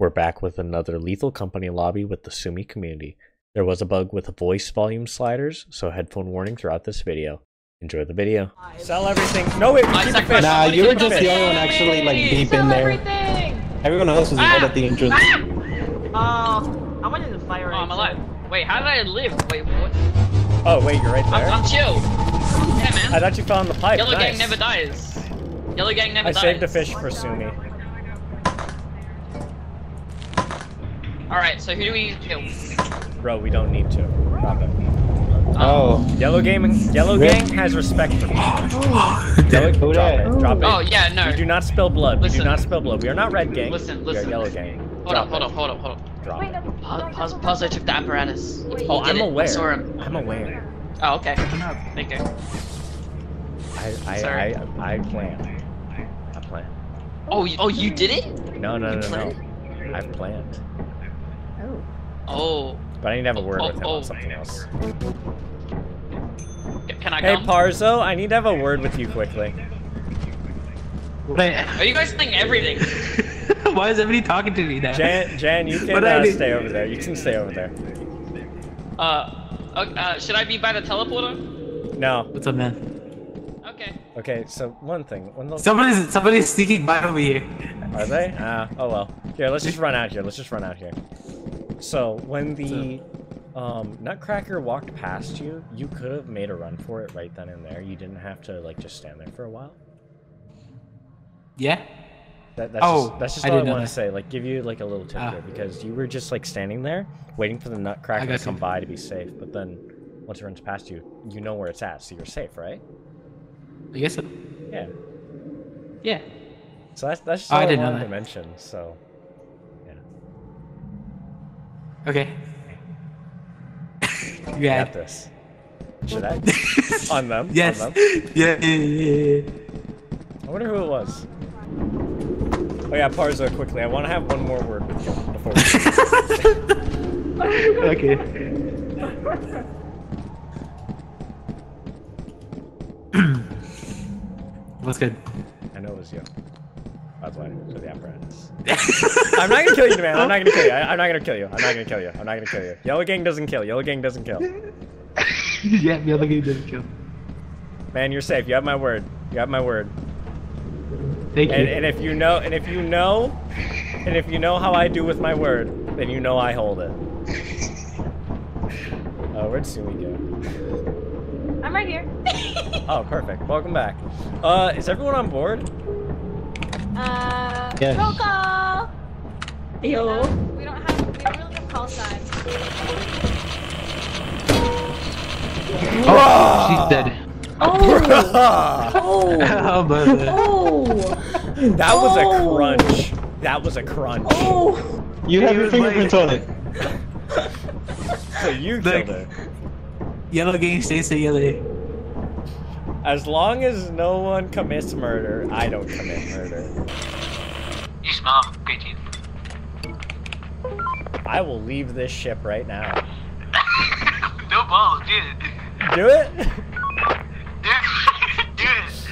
We're back with another Lethal Company lobby with the Sumi community. There was a bug with voice volume sliders, so headphone warning throughout this video. Enjoy the video. Sell everything. No, wait, I keep the sacrificed fish. Nah, you were just the the only one actually like deep in there. everything! Everyone else was right ah! at the entrance. Oh, I went in the fire. Oh, I'm alive. Wait, how did I live? Wait, what? Oh, wait, you're right I'm, there. I'm chill. Yeah, man. I thought you fell in the pipe. Yellow nice. gang never dies. Yellow gang never I dies. I saved a fish for Sumi. Alright, so who do we kill? Bro, we don't need to. Drop it. Oh. Um, Yellow Gaming, Yellow Rip. Gang has respect for me. Yellow, Who drop dat? it, drop it. Oh, yeah, no. We do not spill blood. we do not spill blood. We are not Red Gang. Listen, We are. Yellow Gang. Hold Drop up, hold up, hold up, hold up. Drop Wait, it. no, Pa- don't- Paz, Paz, I took the apparatus. Wait. Oh, he Oh, I'm it. aware. I saw him. I'm aware. Oh, okay. Thank you. I, I, Sorry. I, I plan. I plan. Oh, you, oh, you did it? No, no, You no, no. I've planned. Oh. But I need to have a word Oh, with him oh. on something else. Can I Hey, come? Parzo, I need to have a word with you quickly. Are you guys saying everything? Why is everybody talking to me now? Jan, Jan, you can uh, stay over there. You can stay over there. Uh, uh, should I be by the teleporter? No. What's up, man? Okay. Okay, so one thing. When the, Somebody's somebody's sneaking by over here. Are they? Ah, oh well. Here, let's just run out here. Let's just run out here. So when the um, Nutcracker walked past you, you could have made a run for it right then and there. You didn't have to like just stand there for a while. Yeah. That, that's Oh, just, that's just I all I didn't want to say. Like, give you like a little tip Ah. here because you were just like standing there waiting for the Nutcracker to come you. by to be safe. But then once it runs past you, you know where it's at, so you're safe, right? I guess so. Yeah. Yeah. So that's that's just Oh, all I I, didn't know wanted that. to mention. So Okay. you got this. Should I? on them? on Yes. them? Yeah, yeah, yeah, yeah. I wonder who it was. Oh yeah, Parzo, quickly. I want to have one more word with you before we. Okay. What's good? I know it was you. That's why. So the apparatus. I'm not gonna kill you, man. I'm not gonna kill you. I, I'm not gonna kill you. I'm not gonna kill you. I'm not gonna kill you. Yellow gang doesn't kill. Yellow gang doesn't kill. yeah, the other guy didn't kill. Man, you're safe. You have my word. You have my word. Thank And, you. and if you know, and if you know, and if you know how I do with my word, then you know I hold it. Oh, where'd Sumi go? I'm right here. Oh, perfect. Welcome back. Uh, is everyone on board? Uh, Yes. roll call. Yo. We don't have, we don't really have call signs. oh, she's dead. Oh. that Oh. oh, brother. Oh. was a Oh. crunch. That was a crunch. Oh. You have your fingerprints on it. So you Look. killed her. Yellow gang stays to yellow. As long as no one commits murder, I don't commit murder. You smell great. I will leave this ship right now. no balls, do it. Do it? Do it. do it.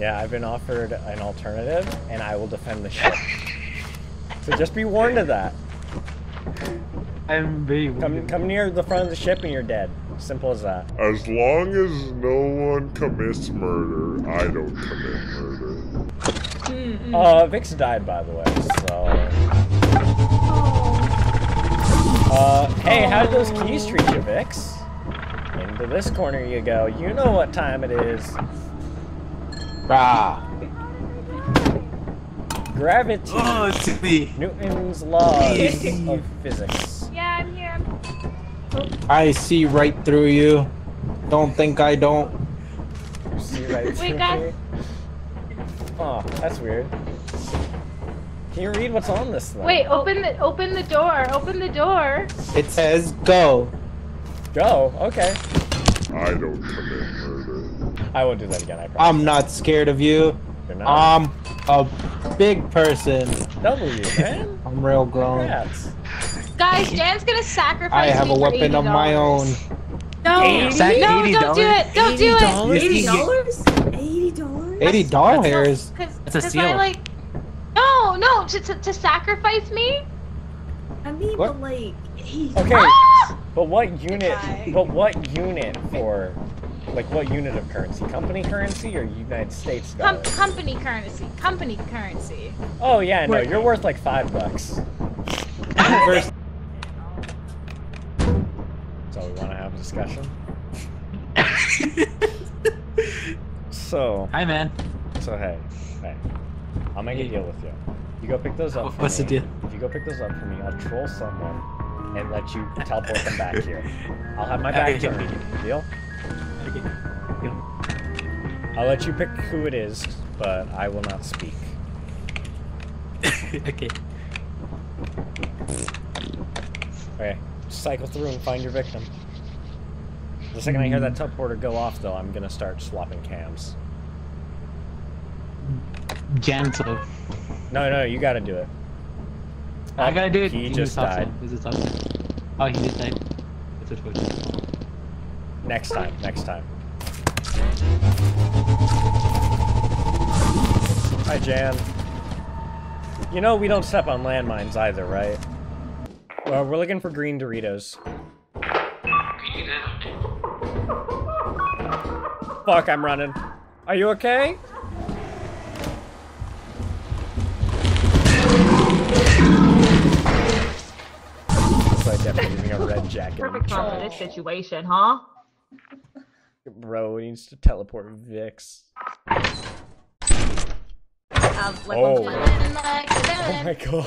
Yeah, I've been offered an alternative, and I will defend the ship. so just be warned of that. I'm very Come, come near the front of the ship, and you're dead. Simple as that. As long as no one commits murder, I don't commit murder. Uh, Vix died, by the way, so... Uh, hey, how did those keys treat you, Vix? Into this corner you go. You know what time it is. Rah. Gravity. Oh, it's me. Newton's laws of physics. I see right through you. Don't think I don't. You see right Wait, guys. me? Oh, that's weird. Can you read what's on this thing? Wait, open the open the door. Open the door. It says go. Go. Okay. I don't commit murder. I won't do that again. I promise. I'm not scared of you. You're not. I'm a big person. W, man. I'm real grown. Congrats. Guys, Jan's gonna sacrifice I have me a for weapon of my own. No, Is that no, don't do it. Don't do it. Eighty you get- dollars? Eighty dollars? 80 doll hairs. Because That's a I seal. like. No, no, to, to, to sacrifice me? I mean, What? but like, he. Okay, Ah! but what unit? But what unit for? Like what unit of currency? Company currency or United States Com- dollars? company currency. Company currency. Oh yeah, no, you're worth like five bucks. First, So we want to have a discussion. so, Hi, man. so hey, hey, I'll make a deal with you. You go pick those up. For What's the deal? If you go pick those up for me, I'll troll someone and let you teleport them back here. I'll have my back Okay. turned. Deal? Okay. I'll let you pick who it is, but I will not speak. okay. Okay, cycle through and find your victim. The second I hear that hmm. teleporter go off, though, I'm gonna start swapping cams. Gentle. No, no, you gotta do it. I Oh, gotta do it. He was just died. outside. He was outside. Oh, he just died. That's unfortunate. Next time, next time. Hi, Jan. You know we don't step on landmines either, right? Well, we're looking for green Doritos. Fuck, I'm running. Are you okay? Looks like I'm using a red jacket. Perfect for this situation, huh? Bro needs to teleport Vix. Um, like, Oh. one- Oh my god.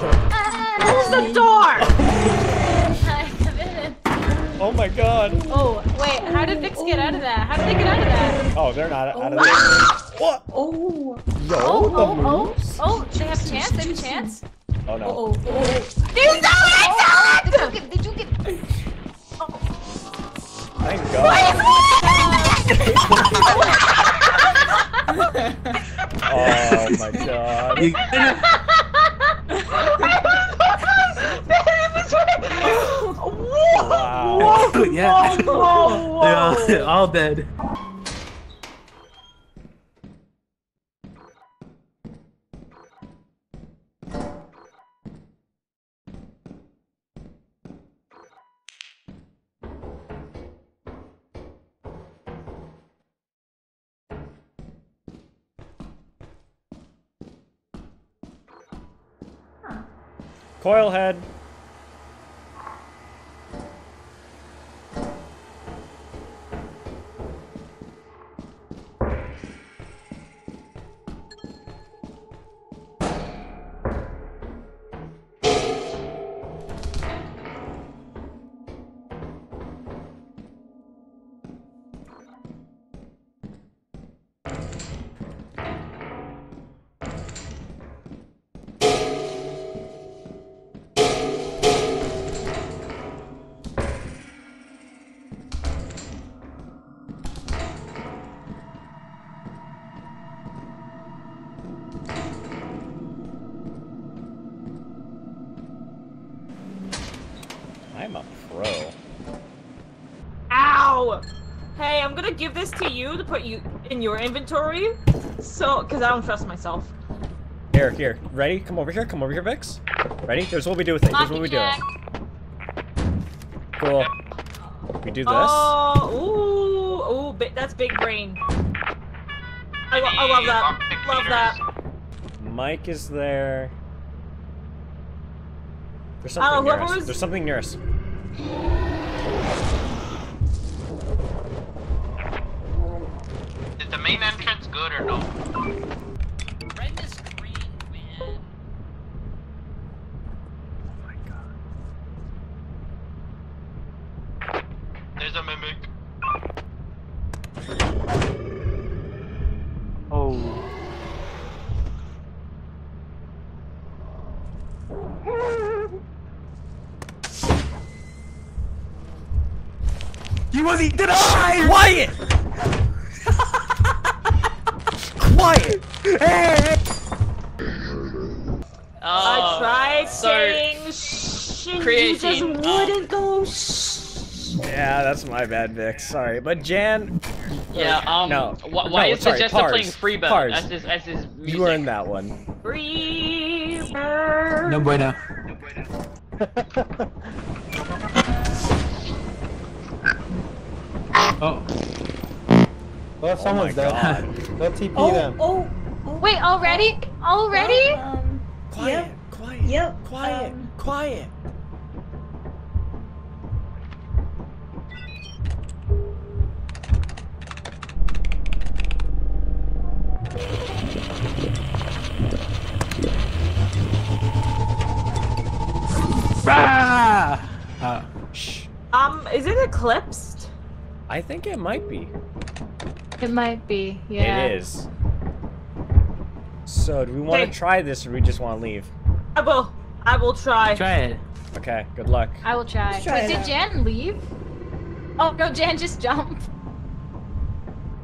Close the door! Oh my god. Oh, wait, how did Vix get out of that? How did they get out of that? Oh, they're not out of oh. the What? Oh. Yo, Oh, the oh, oh, moves. oh, they have chance, they have chance. Oh no. Oh, oh. There's no way, Did you get, did you get... Thank god. oh my god. You Wow. yeah. Whoa, They're all, all dead. Coil head. Hey, I'm gonna give this to you to put you in your inventory. So, because I don't trust myself. Here, here. Ready? Come over here. Come over here, Vix. Ready? Here's what we do with it. Here's what we do. Cool. We do this. Oh, ooh, ooh, that's big brain. I, lo- I love that. Love that. Mike is there. There's something near us. was- There's something near us. Is the main entrance good or no? Red is green, man. Oh my god. There's a mimic. Oh. You wasn't denied! Quiet! Quiet! Oh, tried so- saying shh, and just um, wouldn't go shh. Yeah, that's my bad, Vix. Sorry. But Jan, Yeah. Um. No. wh- why No, is sorry, Majesta playing Freebird Pars. as his as his music? You were in that one. Free bird. No bueno. oh, Well, someone's my dead. God. Let's TP Oh, them. oh, oh. Wait, already? Already? Um, Quiet, Yep. Quiet, Yep, quiet, um, quiet. ah! Uh, Shh. Um, is it eclipsed? I think it might be. It might be, yeah. It is. So, do we want to try this, or do we just want to leave? I will. I will try. try it. Okay. Good luck. I will try. Let's try Wait, did out. Jan leave? Oh no, Jan just jumped.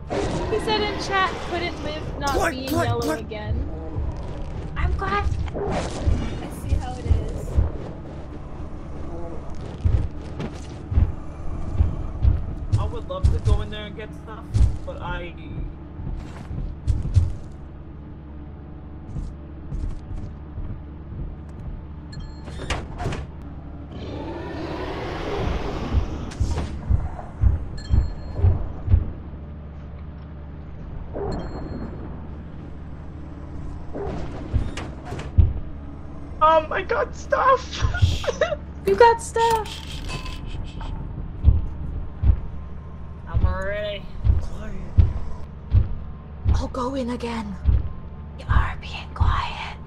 He said in chat, couldn't live not Click, being click, yellow click. again. I'm glad. I see how it is. I would love to go in there and get stuff, but I. Um, I got stuff. You got stuff. I'm ready. Quiet. I'll go in again. You are being quiet.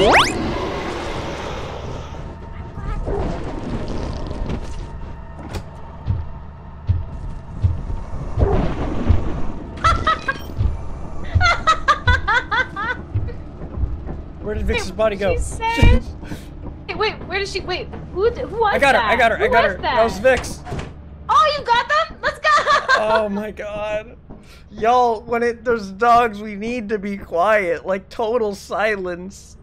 Where did Vix's body go? She said. Wait, wait, where did she? Wait, who? Who was I got her. I got her. Who I got was her. That? That was Vix. Oh, you got them? Let's go. Oh my god. Y'all, when it there's dogs, we need to be quiet. Like total silence.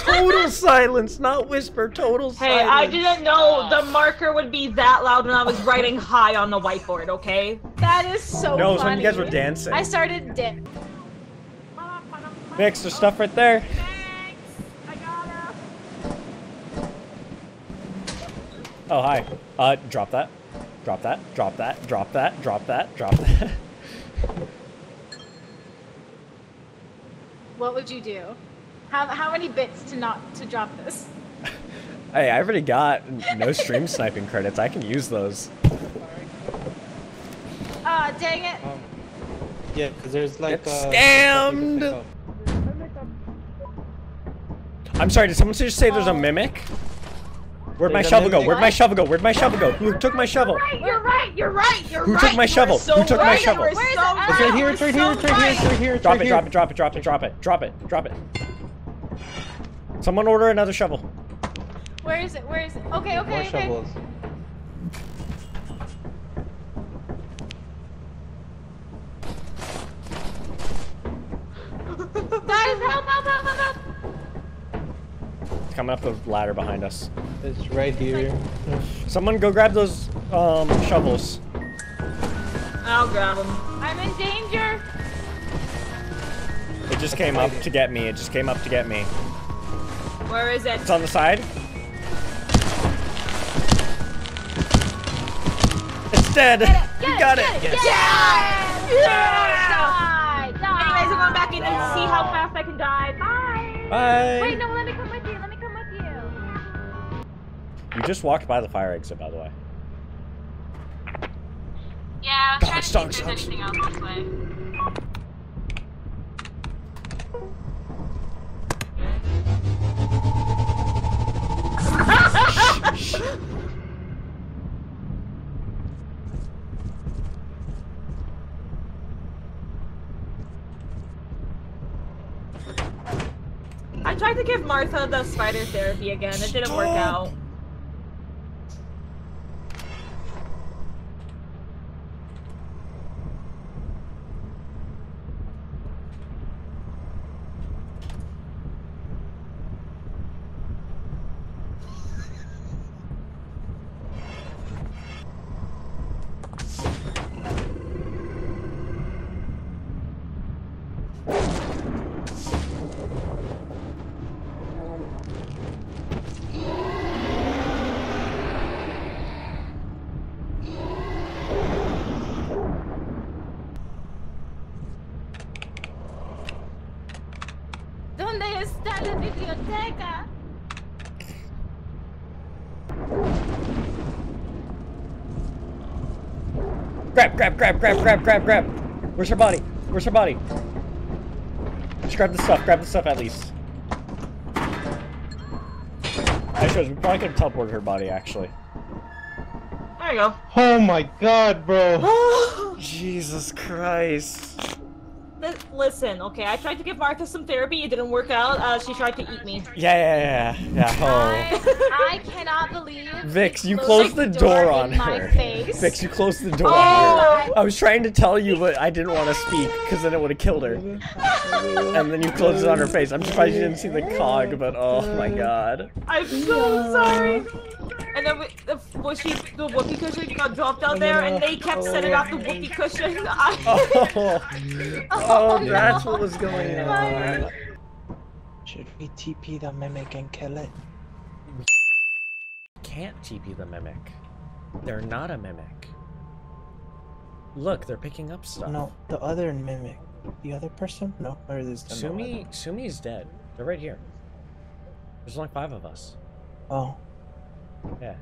Total silence, not whisper. Total Hey, silence. Hey, I didn't know the marker would be that loud when I was writing high on the whiteboard, okay? that is so No, funny. when you guys were dancing. I started dan- Vix, there's stuff right there. I got Oh hi. Uh, drop that. Drop that. Drop that. Drop that. Drop that. Drop that. What would you do? How, how many bits to not to drop this? hey, I already got no stream sniping credits. I can use those. Ah, dang it. Um, yeah, because there's like Get uh, scammed! I'm sorry, did someone just say there's a mimic? Where'd my shovel go? Where'd my shovel go? Where'd my shovel go? Who took my shovel? Right, you're right, you're right, you're right. Who right. took my shovel? So Who took my shovel? you are Where's so It's right here, it's right here, it's right here, it's right here, Drop it, here. drop it, drop it, drop it, drop it, drop it, drop it. Someone order another shovel. Where is it? Where is it? Okay, More okay, okay. shovels. Guys, help, help, help, help, help. It's coming up the ladder behind us. It's right here. Someone go grab those um shovels. I'll grab them. I'm in danger. It just came up to get me. It just came up to get me. Where is it? It's on the side. It's dead. you got it. Get it. Yeah! Die, die. Anyways, I'm going back in and see how fast I can die. Bye. Bye. Wait, no, let me come with you. Let me come with you. You just walked by the fire exit, by the way. Yeah, I was Dogs, trying to see dogs, if there's dogs. anything else this way. I tried to give Martha the spider therapy again. It didn't work out. Está la biblioteca? Grab, grab, grab, grab, grab, grab, grab. Where's her body? Where's her body? Just grab the stuff. Grab the stuff at least. I Actually, we probably could have teleported her body, actually. There you go. Oh my god, bro. Jesus Christ. Li- Listen, okay, I tried to give Martha some therapy. It didn't work out. Uh, she tried to eat me. Yeah, yeah, yeah, yeah. Oh. I, I cannot believe Vix, you closed closed the door on in my her. face. Vix, you closed the door Oh. on her. I was trying to tell you, but I didn't want to speak because then it would have killed her. And then you closed it on her face. I'm surprised you didn't see the cog, but oh my god. I'm so sorry. And then we, the, well, she, the whoopee cushion got dropped out there, and they kept oh. setting off the whoopee cushion. I, oh. oh, oh, that's what was going on. Should we TP the mimic and kill it? Can't TP the mimic. They're not a mimic. Look, they're picking up stuff. No, the other mimic. The other person? No, or is this the no Sumi, Sumi's dead. They're right here. There's only five of us. Oh. Yeah.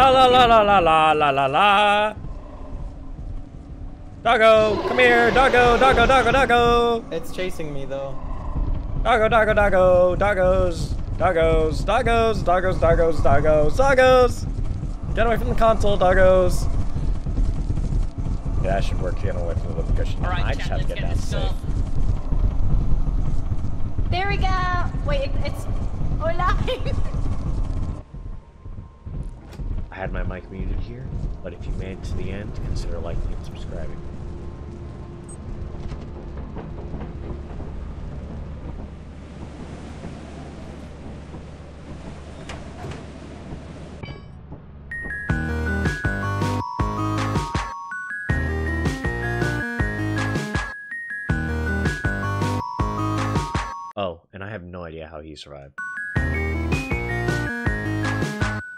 La la la la la la la la la. Doggo, come here, doggo, doggo, doggo, doggo. It's chasing me though. Doggo, doggo, doggo, doggos, doggos, doggos, doggos, doggos, doggos, doggos. Get away from the console, doggos. Yeah, that should work. Get away from the whoopee cushion. Alright, I just chat, have to get get down safe. There we go. Wait, it, it's hola. I had my mic muted here, but if you made it to the end, consider liking and subscribing. Oh, and I have no idea how he survived.